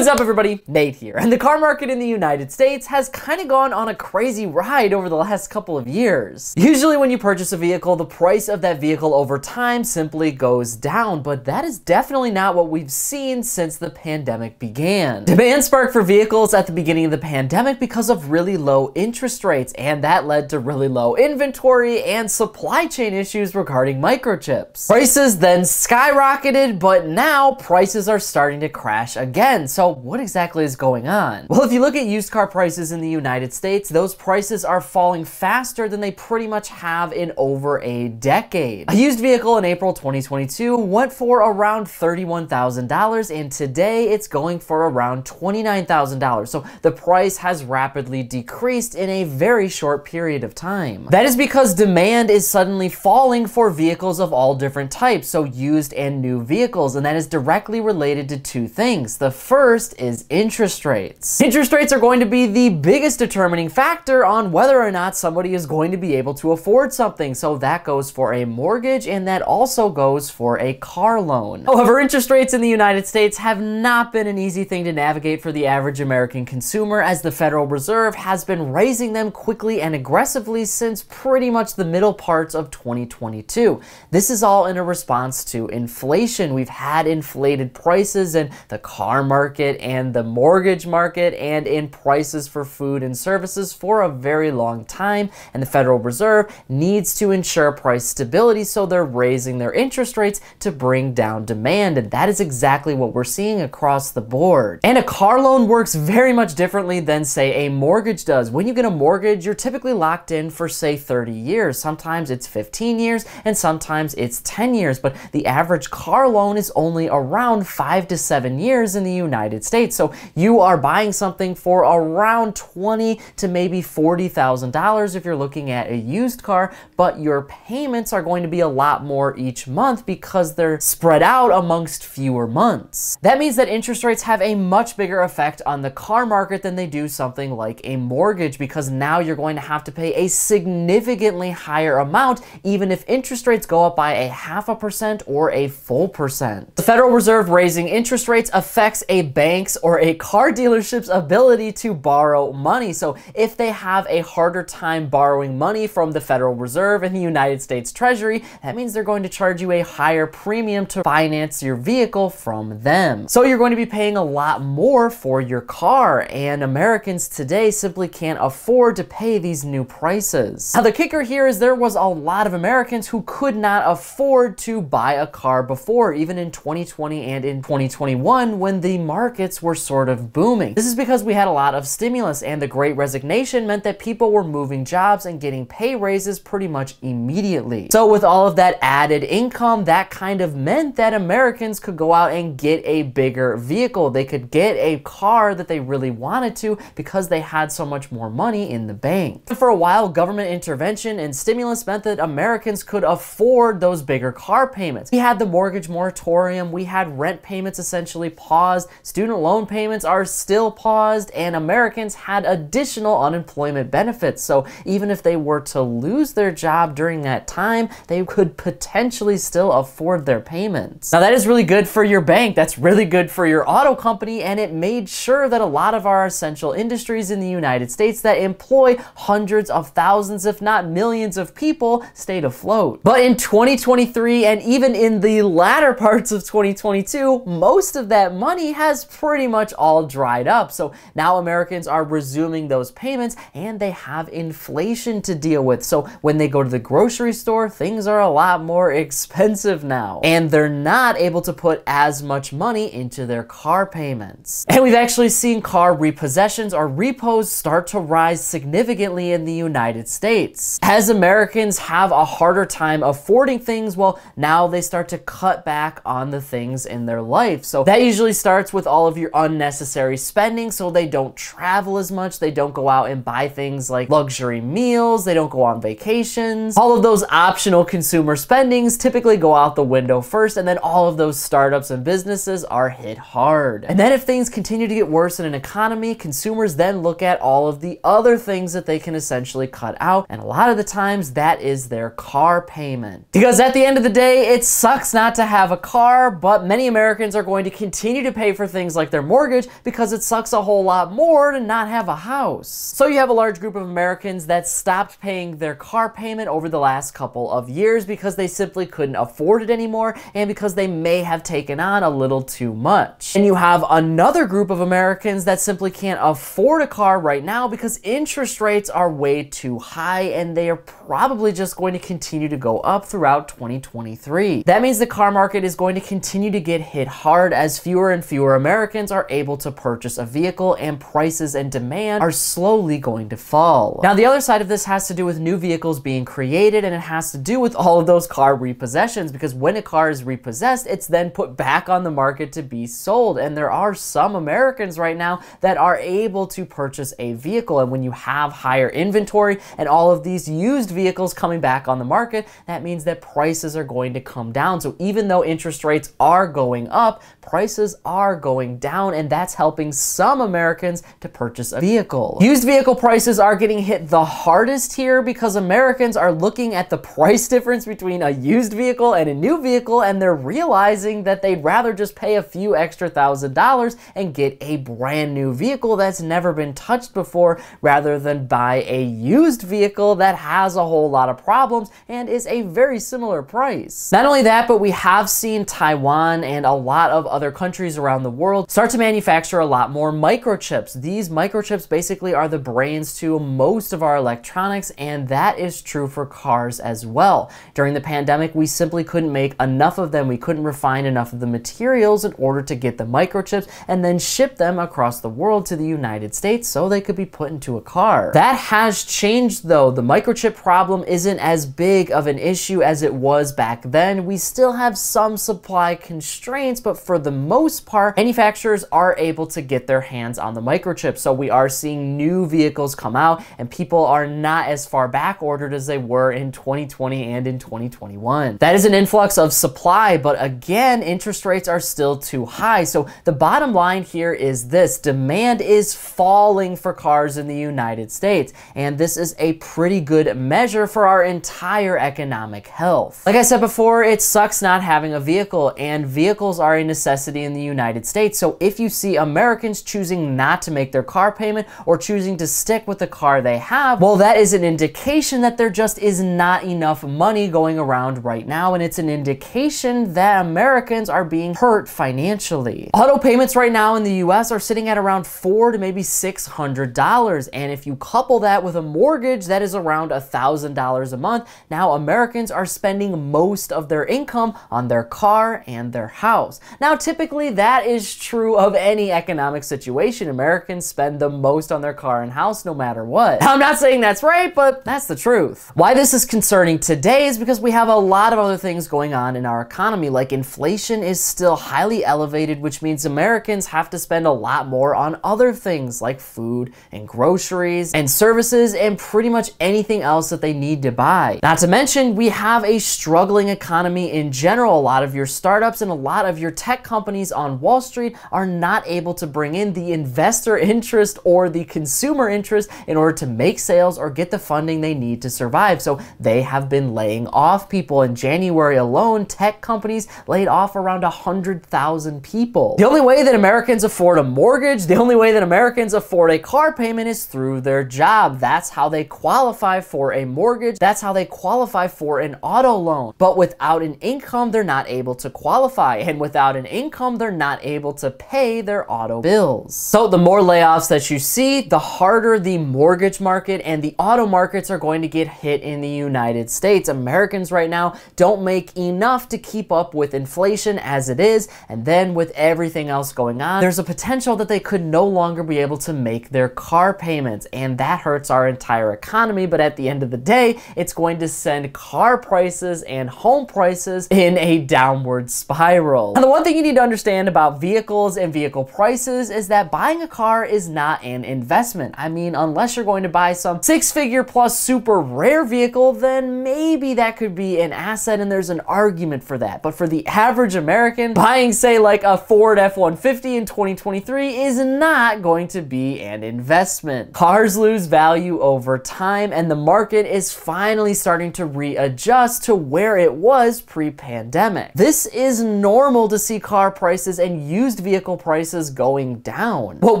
What's up everybody? Nate here. And the car market in the United States has kind of gone on a crazy ride over the last couple of years. Usually when you purchase a vehicle, the price of that vehicle over time simply goes down, but that is definitely not what we've seen since the pandemic began. Demand sparked for vehicles at the beginning of the pandemic because of really low interest rates, and that led to really low inventory and supply chain issues regarding microchips. Prices then skyrocketed, but now prices are starting to crash again. So so what exactly is going on? Well, if you look at used car prices in the United States, those prices are falling faster than they pretty much have in over a decade. A used vehicle in April 2022 went for around $31,000 and today it's going for around $29,000. So the price has rapidly decreased in a very short period of time. That is because demand is suddenly falling for vehicles of all different types, so used and new vehicles, and that is directly related to two things. The first first is interest rates. Interest rates are going to be the biggest determining factor on whether or not somebody is going to be able to afford something. So that goes for a mortgage and that also goes for a car loan. However, interest rates in the United States have not been an easy thing to navigate for the average American consumer as the Federal Reserve has been raising them quickly and aggressively since pretty much the middle parts of 2022. This is all in a response to inflation. We've had inflated prices in the car market market and the mortgage market and in prices for food and services for a very long time. And the Federal Reserve needs to ensure price stability, so they're raising their interest rates to bring down demand. And that is exactly what we're seeing across the board. And a car loan works very much differently than, say, a mortgage does. When you get a mortgage, you're typically locked in for, say, 30 years. Sometimes it's 15 years, and sometimes it's 10 years. But the average car loan is only around five to seven years in the United United States. So you are buying something for around twenty to maybe $40,000 if you're looking at a used car, but your payments are going to be a lot more each month because they're spread out amongst fewer months. That means that interest rates have a much bigger effect on the car market than they do something like a mortgage because now you're going to have to pay a significantly higher amount even if interest rates go up by a half a percent or a full percent. The Federal Reserve raising interest rates affects a bank's or a car dealership's ability to borrow money. So if they have a harder time borrowing money from the Federal Reserve and the United States Treasury, that means they're going to charge you a higher premium to finance your vehicle from them. So you're going to be paying a lot more for your car, and Americans today simply can't afford to pay these new prices. Now, the kicker here is there was a lot of Americans who could not afford to buy a car before, even in 2020 and in 2021 when the market markets were sort of booming. This is because we had a lot of stimulus and the great resignation meant that people were moving jobs and getting pay raises pretty much immediately. So with all of that added income, that kind of meant that Americans could go out and get a bigger vehicle. They could get a car that they really wanted to because they had so much more money in the bank. For a while, government intervention and stimulus meant that Americans could afford those bigger car payments. We had the mortgage moratorium, we had rent payments essentially paused, student loan payments are still paused, and Americans had additional unemployment benefits. So even if they were to lose their job during that time, they could potentially still afford their payments. Now, that is really good for your bank. That's really good for your auto company, and it made sure that a lot of our essential industries in the United States that employ hundreds of thousands, if not millions of people, stayed afloat. But in 2023, and even in the latter parts of 2022, most of that money has pretty much all dried up. So now Americans are resuming those payments and they have inflation to deal with. So when they go to the grocery store, things are a lot more expensive now. And they're not able to put as much money into their car payments. And we've actually seen car repossessions or repos start to rise significantly in the United States. As Americans have a harder time affording things, well, now they start to cut back on the things in their life. So that usually starts with all of your unnecessary spending so they don't travel as much, they don't go out and buy things like luxury meals, they don't go on vacations. All of those optional consumer spendings typically go out the window first, and then all of those startups and businesses are hit hard. And then if things continue to get worse in an economy, consumers then look at all of the other things that they can essentially cut out, and a lot of the times that is their car payment. Because at the end of the day, it sucks not to have a car, but many Americans are going to continue to pay for things things like their mortgage because it sucks a whole lot more to not have a house. So you have a large group of Americans that stopped paying their car payment over the last couple of years because they simply couldn't afford it anymore and because they may have taken on a little too much. And you have another group of Americans that simply can't afford a car right now because interest rates are way too high and they are probably just going to continue to go up throughout 2023. That means the car market is going to continue to get hit hard as fewer and fewer Americans are able to purchase a vehicle and prices and demand are slowly going to fall. Now, the other side of this has to do with new vehicles being created and it has to do with all of those car repossessions because when a car is repossessed, it's then put back on the market to be sold. And there are some Americans right now that are able to purchase a vehicle. And when you have higher inventory and all of these used vehicles coming back on the market, that means that prices are going to come down. So even though interest rates are going up, prices are going down, and that's helping some Americans to purchase a vehicle. Used vehicle prices are getting hit the hardest here because Americans are looking at the price difference between a used vehicle and a new vehicle, and they're realizing that they'd rather just pay a few extra thousand dollars and get a brand new vehicle that's never been touched before rather than buy a used vehicle that has a whole lot of problems and is a very similar price. Not only that, but we have seen Taiwan and a lot of other countries around the world start to manufacture a lot more microchips. These microchips basically are the brains to most of our electronics, and that is true for cars as well. During the pandemic, we simply couldn't make enough of them. We couldn't refine enough of the materials in order to get the microchips and then ship them across the world to the United States so they could be put into a car. That has changed though. The microchip problem isn't as big of an issue as it was back then. We still have some supply constraints, but for the most part, manufacturers are able to get their hands on the microchip. So we are seeing new vehicles come out and people are not as far back ordered as they were in 2020 and in 2021. That is an influx of supply, but again, interest rates are still too high. So the bottom line here is this, demand is falling for cars in the United States. And this is a pretty good measure for our entire economic health. Like I said before, it sucks not having a vehicle and vehicles are a necessity in the United States. So if you see Americans choosing not to make their car payment or choosing to stick with the car they have, well, that is an indication that there just is not enough money going around right now. And it's an indication that Americans are being hurt financially. Auto payments right now in the US are sitting at around four to maybe $600. And if you couple that with a mortgage that is around $1,000 a month, now Americans are spending most of their income on their car and their house. Now, typically that is true of any economic situation. Americans spend the most on their car and house no matter what. I'm not saying that's right, but that's the truth. Why this is concerning today is because we have a lot of other things going on in our economy, like inflation is still highly elevated, which means Americans have to spend a lot more on other things like food and groceries and services and pretty much anything else that they need to buy. Not to mention, we have a struggling economy in general. A lot of your startups and a lot of your tech companies on Wall Street are not able to bring in the investor interest or the consumer interest in order to make sales or get the funding they need to survive. So they have been laying off people. In January alone, tech companies laid off around 100,000 people. The only way that Americans afford a mortgage, the only way that Americans afford a car payment is through their job. That's how they qualify for a mortgage. That's how they qualify for an auto loan. But without an income, they're not able to qualify. And without an income, they're not able to pay their auto bills. So the more layoffs that you see, the harder the mortgage market and the auto markets are going to get hit in the United States. Americans right now don't make enough to keep up with inflation as it is. And then with everything else going on, there's a potential that they could no longer be able to make their car payments. And that hurts our entire economy. But at the end of the day, it's going to send car prices and home prices in a downward spiral. And the one thing you need to understand about vehicles and vehicle prices is that buying a car is not an investment. I mean, unless you're going to buy some six figure plus super rare vehicle, then maybe that could be an asset and there's an argument for that. But for the average American, buying, say, like a Ford F 150 in 2023 is not going to be an investment. Cars lose value over time, and the market is finally starting to readjust to where it was pre pandemic. This is normal to see car prices and used used vehicle prices going down. What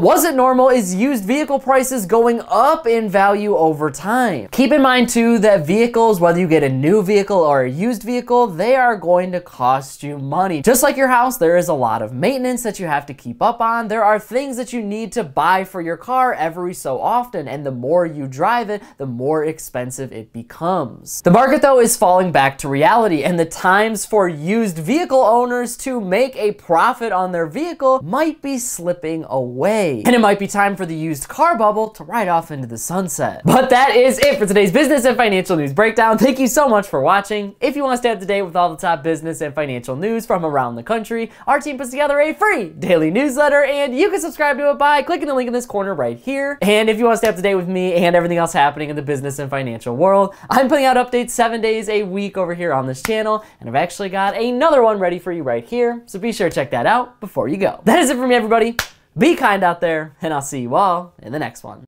wasn't normal is used vehicle prices going up in value over time. Keep in mind too that vehicles, whether you get a new vehicle or a used vehicle, they are going to cost you money. Just like your house, there is a lot of maintenance that you have to keep up on. There are things that you need to buy for your car every so often, and the more you drive it, the more expensive it becomes. The market though is falling back to reality, and the times for used vehicle owners to make a profit on their vehicle might be slipping away. And it might be time for the used car bubble to ride off into the sunset. But that is it for today's business and financial news breakdown. Thank you so much for watching. If you want to stay up to date with all the top business and financial news from around the country, our team puts together a free daily newsletter, and you can subscribe to it by clicking the link in this corner right here. And if you want to stay up to date with me and everything else happening in the business and financial world, I'm putting out updates seven days a week over here on this channel, and I've actually got another one ready for you right here, so be sure to check that out before go. That is it for me, everybody. Be kind out there, and I'll see you all in the next one.